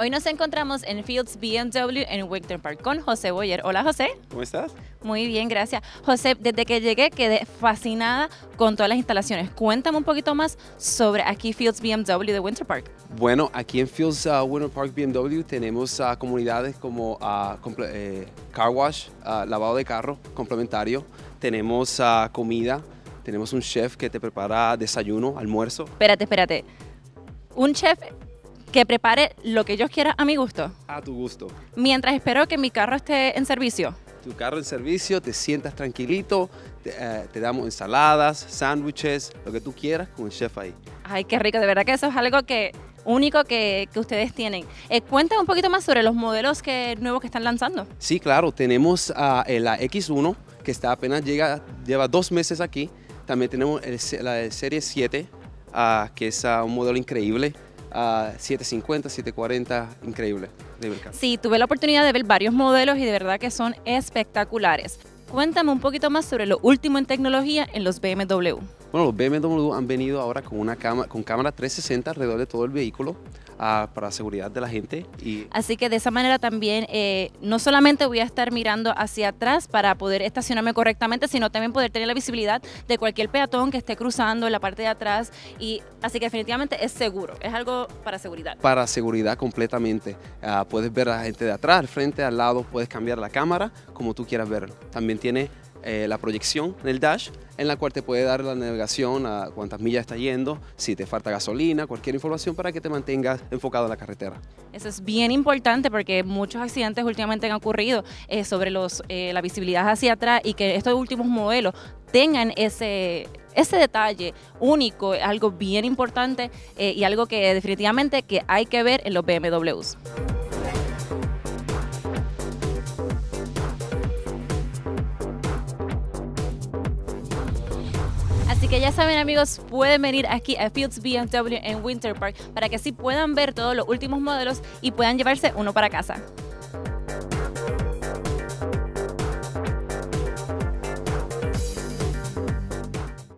Hoy nos encontramos en Fields BMW en Winter Park con José Boyer. Hola José. ¿Cómo estás? Muy bien, gracias. José, desde que llegué quedé fascinada con todas las instalaciones. Cuéntame un poquito más sobre aquí Fields BMW de Winter Park. Bueno, aquí en Fields uh, Winter Park BMW tenemos uh, comunidades como uh, eh, car wash, lavado de carro complementario, tenemos comida, tenemos un chef que te prepara desayuno, almuerzo. Espérate, espérate. Un chef que prepare lo que ellos quieran a mi gusto. A tu gusto. Mientras espero que mi carro esté en servicio. Tu carro en servicio, te sientas tranquilito, te, eh, damos ensaladas, sándwiches, lo que tú quieras con el chef ahí. Ay, qué rico, de verdad que eso es algo que único que, que ustedes tienen. Eh, cuéntame un poquito más sobre los modelos que, nuevos que están lanzando. Sí, claro, tenemos uh, la X1 que está apenas llega, lleva dos meses aquí. También tenemos la serie 7, ah, que es un modelo increíble a 750, 740, increíble. Sí, tuve la oportunidad de ver varios modelos y de verdad que son espectaculares. Cuéntame un poquito más sobre lo último en tecnología en los BMW. Bueno, los BMW han venido ahora con una cámara, con cámara 360 alrededor de todo el vehículo uh, para la seguridad de la gente. Y... Así que de esa manera también eh, no solamente voy a estar mirando hacia atrás para poder estacionarme correctamente, sino también poder tener la visibilidad de cualquier peatón que esté cruzando en la parte de atrás. Y así que definitivamente es seguro, es algo para seguridad. Para seguridad completamente. Uh, puedes ver a la gente de atrás, frente, al lado, puedes cambiar la cámara como tú quieras verlo. También tiene eh, la proyección en el dash, en la cual te puede dar la navegación a cuántas millas está yendo, si te falta gasolina, cualquier información para que te mantengas enfocado en la carretera. Eso es bien importante porque muchos accidentes últimamente han ocurrido eh, sobre los, eh, la visibilidad hacia atrás y que estos últimos modelos tengan ese, ese detalle único, algo bien importante y algo que definitivamente que hay que ver en los BMWs. Así que ya saben amigos, pueden venir aquí a Fields BMW en Winter Park para que así puedan ver todos los últimos modelos y puedan llevarse uno para casa.